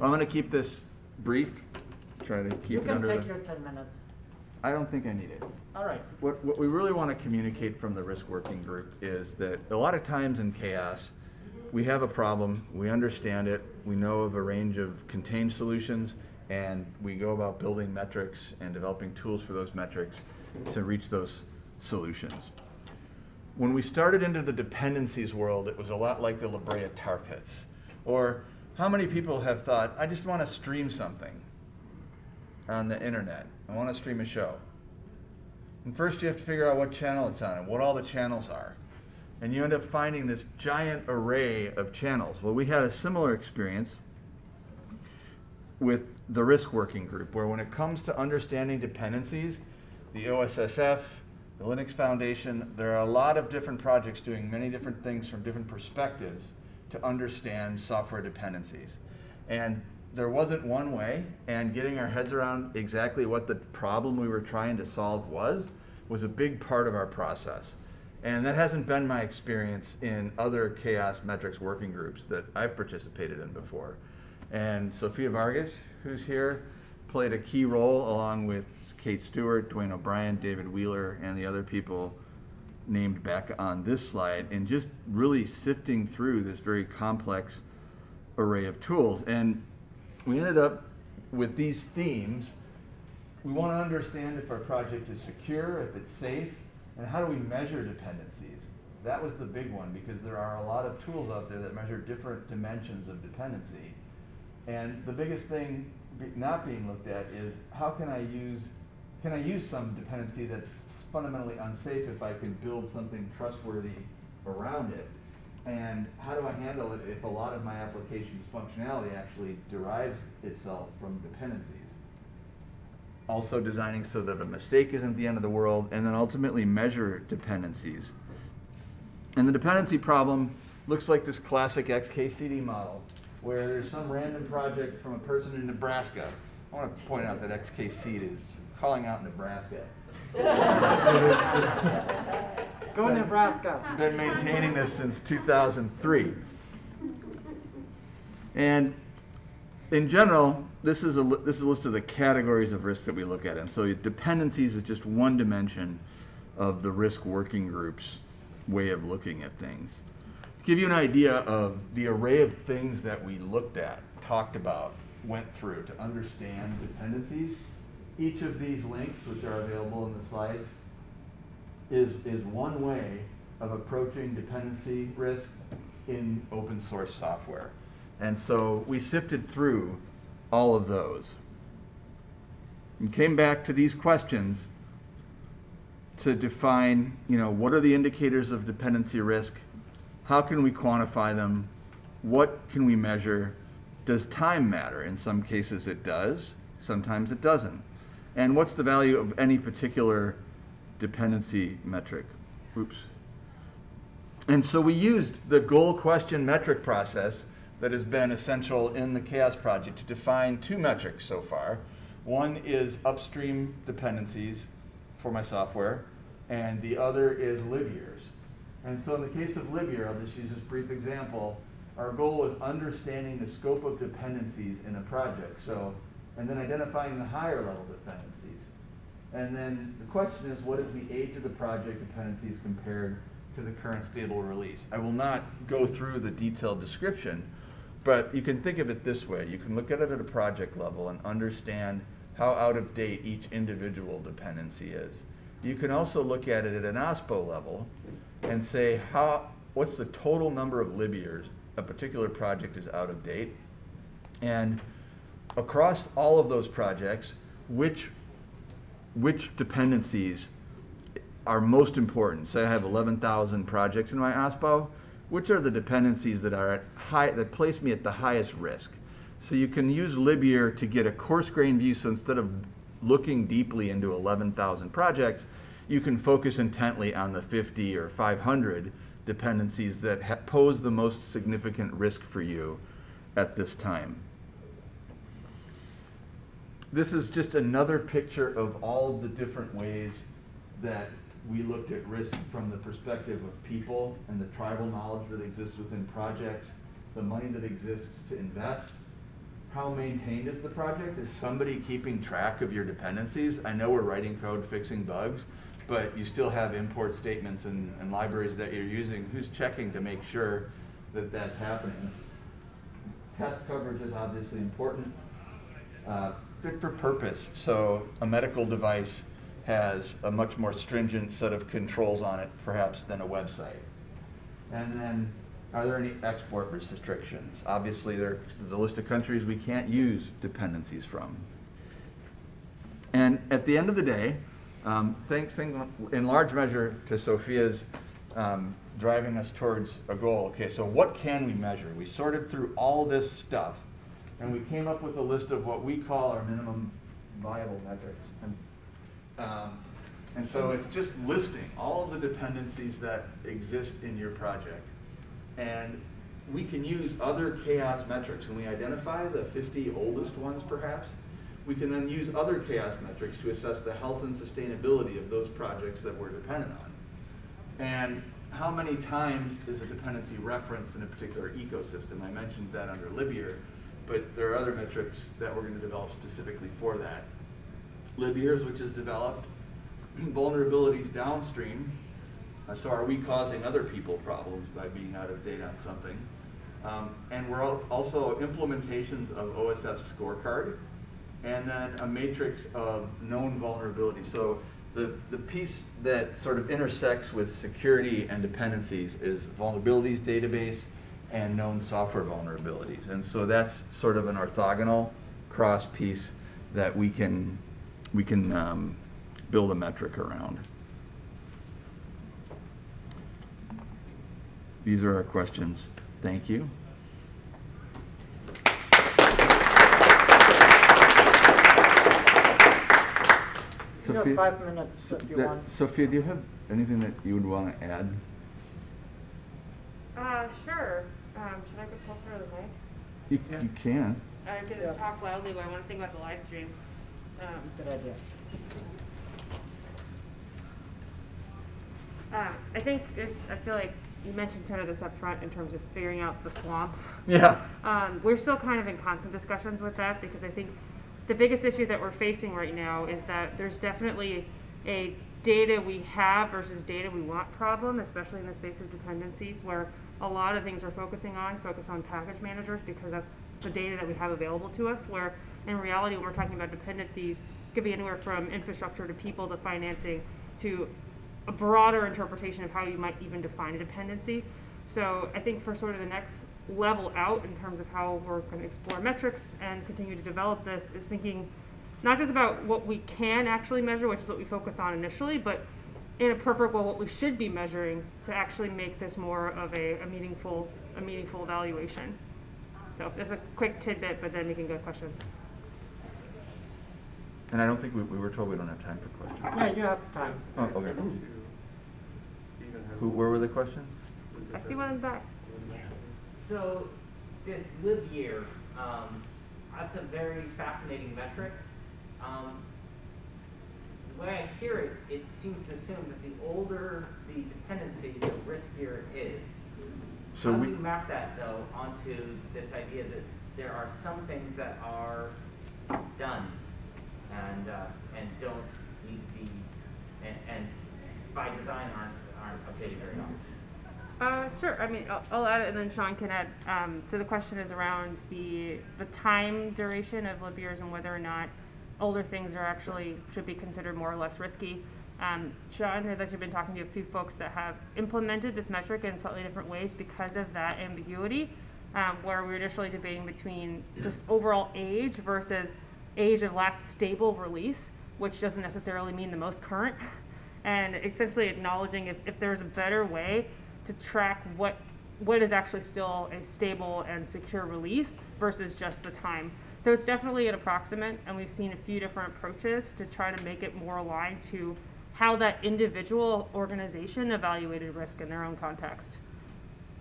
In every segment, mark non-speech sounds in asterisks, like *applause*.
I'm gonna keep this brief, try to You keep it can under take the. your ten minutes. I don't think I need it. All right. What, what we really want to communicate from the risk working group is that a lot of times in CHAOSS, we have a problem, we understand it, we know of a range of contained solutions, and we go about building metrics and developing tools for those metrics to reach those solutions. When we started into the dependencies world, it was a lot like the La Brea tar pits. Or how many people have thought, I just want to stream something on the internet. I want to stream a show. And first you have to figure out what channel it's on and what all the channels are. And you end up finding this giant array of channels. Well, we had a similar experience with the risk working group, where when it comes to understanding dependencies, the OSSF, the Linux Foundation, there are a lot of different projects doing many different things from different perspectives to understand software dependencies. And there wasn't one way, and getting our heads around exactly what the problem we were trying to solve was, was a big part of our process. And that hasn't been my experience in other CHAOSS metrics working groups that I've participated in before. And Sophia Vargas, who's here, played a key role along with Kate Stewart, Duane O'Brien, David Wheeler, and the other people named back on this slide and just really sifting through this very complex array of tools. And we ended up with these themes. We want to understand if our project is secure, if it's safe, and how do we measure dependencies? That was the big one because there are a lot of tools out there that measure different dimensions of dependency. And the biggest thing not being looked at is how can I use, can I use some dependency that's fundamentally unsafe if I can build something trustworthy around it? And how do I handle it if a lot of my application's functionality actually derives itself from dependencies? Also designing so that a mistake isn't the end of the world, and then ultimately measure dependencies. And the dependency problem looks like this classic XKCD model, where there's some random project from a person in Nebraska. I want to point out that XKCD is calling out Nebraska. Go Nebraska. Been maintaining this since 2003. And in general, this is a this is a list of the categories of risk that we look at, and so dependencies is just one dimension of the risk working group's way of looking at things. To give you an idea of the array of things that we looked at, talked about, went through to understand dependencies, each of these links, which are available in the slides, is, is one way of approaching dependency risk in open source software. And so we sifted through all of those and came back to these questions to define, you know, what are the indicators of dependency risk? How can we quantify them? What can we measure? Does time matter? In some cases it does, sometimes it doesn't. And what's the value of any particular dependency metric? Oops. And so we used the goal question metric process that has been essential in the CHAOSS project to define two metrics so far. One is upstream dependencies for my software, and the other is libyears. And so in the case of libyear, I'll just use this brief example. Our goal is understanding the scope of dependencies in a project. So, and then identifying the higher level dependencies. And then the question is, what is the age of the project dependencies compared to the current stable release? I will not go through the detailed description, but you can think of it this way. You can look at it at a project level and understand how out of date each individual dependency is. You can also look at it at an OSPO level and say, how, what's the total number of libyears a particular project is out of date? And across all of those projects, which which dependencies are most important. Say I have 11,000 projects in my OSPO. Which are the dependencies that are at high that place me at the highest risk? So you can use libyear to get a coarse grain view. So instead of looking deeply into 11,000 projects, you can focus intently on the 50 or 500 dependencies that ha- pose the most significant risk for you at this time. This is just another picture of all the different ways that we looked at risk from the perspective of people and the tribal knowledge that exists within projects, the money that exists to invest, how maintained is the project? Is somebody keeping track of your dependencies? I know we're writing code fixing bugs, but you still have import statements and, and libraries that you're using. Who's checking to make sure that that's happening? Test coverage is obviously important. Uh, fit for purpose. So a medical device has a much more stringent set of controls on it, perhaps, than a website. And then, are there any export restrictions? Obviously, there- there's a list of countries we can't use dependencies from. And at the end of the day, um, thanks in large measure to Sophia's um, driving us towards a goal. Okay, so what can we measure? We sorted through all this stuff, and we came up with a list of what we call our minimum viable metrics. And, um, and so it's just listing all of the dependencies that exist in your project. And we can use other CHAOSS metrics. When we identify the 50 oldest ones, perhaps, we can then use other CHAOSS metrics to assess the health and sustainability of those projects that we're dependent on. And how many times is a dependency referenced in a particular ecosystem? I mentioned that under Libyear, but there are other metrics that we're going to develop specifically for that. Libyear's, which is developed, *clears throat* vulnerabilities downstream. Uh, so are we causing other people problems by being out of date on something? Um, and we're al- also implementations of OSSF scorecard, and then a matrix of known vulnerabilities. So the, the piece that sort of intersects with security and dependencies is vulnerabilities database and known software vulnerabilities. And so that's sort of an orthogonal cross piece that we can, we can um, build a metric around. These are our questions. Thank you. You have Sophia- five minutes if you That- want. Sophia, do you have anything that you would want to add? Uh, sure. Um, should I get closer to the mic? You, you can. I can Yeah. talk loudly, but I want to think about the live stream. Um, Good idea. uh, I think it's, I feel like you mentioned kind of this up front in terms of figuring out the swamp. Yeah. Um, we're still kind of in constant discussions with that because I think the biggest issue that we're facing right now is that there's definitely a data we have versus data we want problem, especially in the space of dependencies, where a lot of things we're focusing on focus on package managers because that's the data that we have available to us. Where in reality, when we're talking about dependencies, it could be anywhere from infrastructure to people to financing to a broader interpretation of how you might even define a dependency. So I think for sort of the next level out in terms of how we're going to explore metrics and continue to develop this is thinking not just about what we can actually measure, which is what we focused on initially, but in a perfect world, what we should be measuring to actually make this more of a, a meaningful, a meaningful evaluation. So there's a quick tidbit, but then we can go to questions. And I don't think we, we were told we don't have time for questions. Yeah, you have time. Oh, okay. Who, where were the questions? I see one in the back. So this libyear, um, that's a very fascinating metric. Um, the way I hear it, it seems to assume that the older the dependency, the riskier it is. So How we- do you map that though onto this idea that there are some things that are done and uh, and don't need to be and, and by design aren't aren't updated very often? Uh, sure. I mean, I'll, I'll add it, and then Sean can add. Um, so the question is around the the time duration of libyears and whether or not older things are actually should be considered more or less risky. Um, Sean has actually been talking to a few folks that have implemented this metric in slightly different ways because of that ambiguity, um, where we were initially debating between just overall age versus age of last stable release, which doesn't necessarily mean the most current *laughs* and essentially acknowledging if, if there's a better way to track what what is actually still a stable and secure release versus just the time. So it's definitely an approximate, and we've seen a few different approaches to try to make it more aligned to how that individual organization evaluated risk in their own context.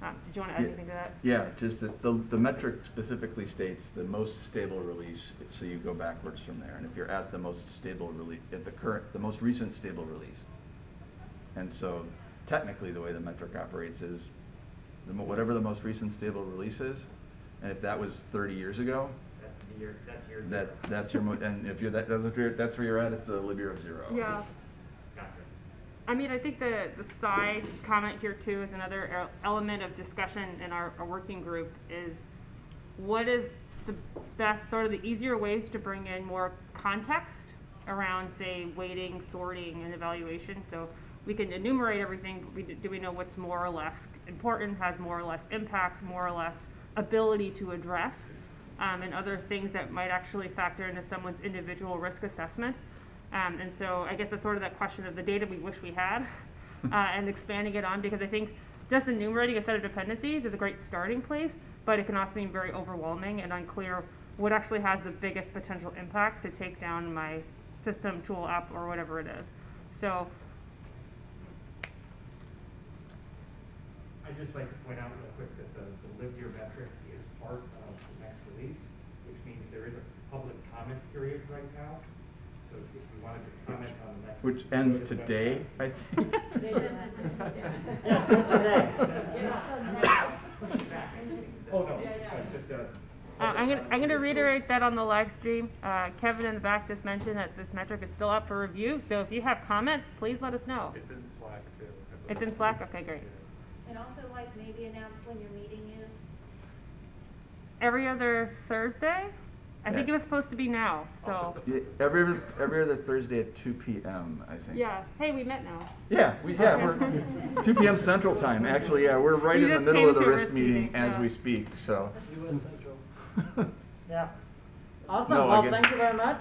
Um, did you want to add Yeah. anything to that? Yeah, just that the, the metric specifically states the most stable release, so you go backwards from there. And if you're at the most stable release, at the current, the most recent stable release. And so technically, the way the metric operates is the whatever the most recent stable release is, and if that was 30 years ago, your, that's your. That, that's your, mo- and if you're, that, that's where you're- that's where you're at, it's a lib of zero. Yeah. Gotcha. I mean, I think the, the side comment here too is another el- element of discussion in our, our working group is what is the best, sort of the easier ways to bring in more context around, say, weighting, sorting, and evaluation? So we can enumerate everything, but we, do we know what's more or less important, has more or less impact, more or less ability to address? Um, and other things that might actually factor into someone's individual risk assessment. Um, and so I guess that's sort of that question of the data we wish we had *laughs* uh, and expanding it on because I think just enumerating a set of dependencies is a great starting place, but it can often be very overwhelming and unclear what actually has the biggest potential impact to take down my system, tool, app, or whatever it is. So, I'd just like to point out real quick that the, the libyear metric is part of the next release, which means there is a public comment period right now. So if you wanted to comment on the metric. Which ends today, website. I think. *laughs* Yeah, *laughs* today. Push it back. I think Oh, no, it's just a. uh, I'm gonna, I'm gonna reiterate that on the live stream. Uh, Kevin in the back just mentioned that this metric is still up for review, so if you have comments, please let us know. It's in Slack too. It's in. Slack? Okay, great. And also like maybe announce when your meeting is. Every other Thursday? I think it was supposed to be now, so. I'll put the- Yeah, Every, other- every other Thursday at two PM, I think. Yeah, hey, we met now. Yeah, we, yeah, we're, *laughs* two PM Central Time, actually, yeah, we're right We in the just middle came of the to a risk risk meeting meeting, as yeah. we speak, so. US Central. *laughs* Yeah. Awesome, No, well, again- thank you very much.